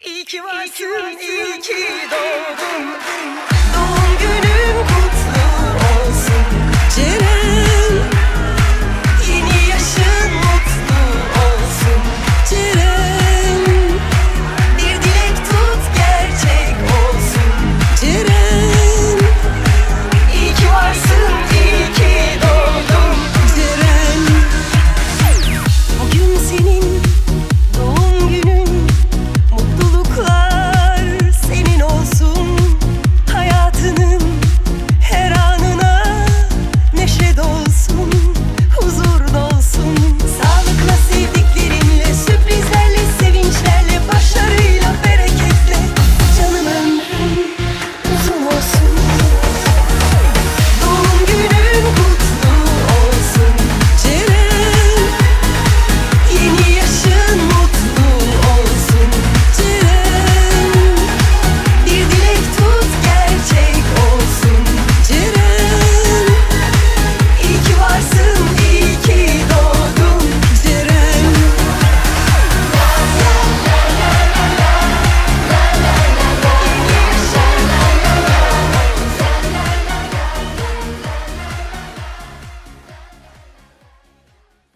行きます行きど